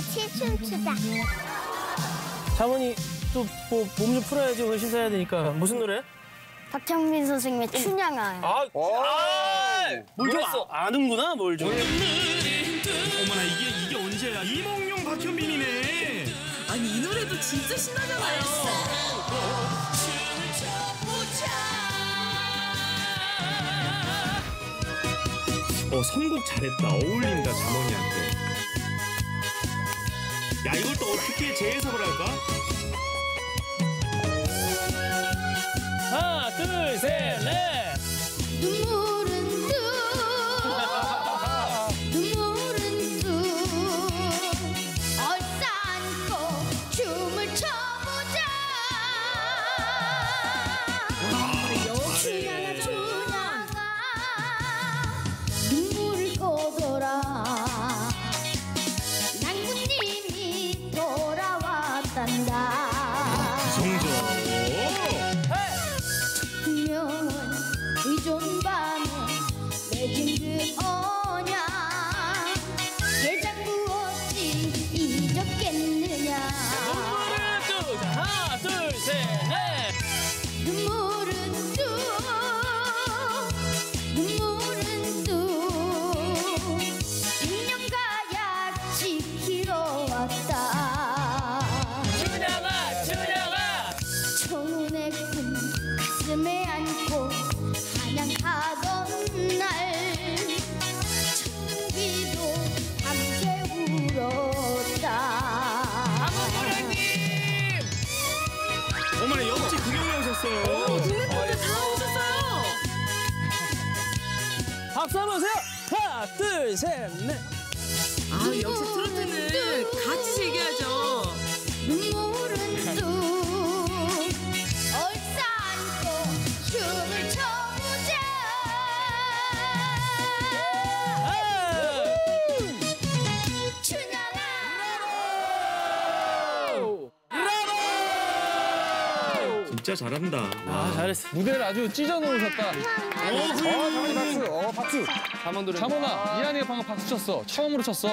같이 춤추자. 자모니 또뭐몸 좀 풀어야지 오늘 심사해야 되니까 무슨 노래? 박창민 선생님의 춘향아. 아, 아, 뭘좀 아는구나 뭘 좀. 어머나 이게 이게 언제야? 이몽룡 박현빈이네. 아니 이 노래도 진짜 신나잖아요. 어 선곡 잘했다. 어울린다 자모니한테. 야 이걸 또 어떻게 재해 돌아왔단다 가슴에 안고 한양하던 날 청기도 밤새 울었다 어머나 역시 구경해 오셨어요. 동네분들 다 오셨어요. 박수 한번 주세요. 하나, 둘, 셋, 넷. 아 역시 트로트는 같이 즐겨야죠. 진짜 잘한다. 아, 잘했어. 무대를 아주 찢어 놓으셨다. 어, 어, 박수. 어, 박수. 잠원아, 이한이가 방금 박수 쳤어. 처음으로 쳤어.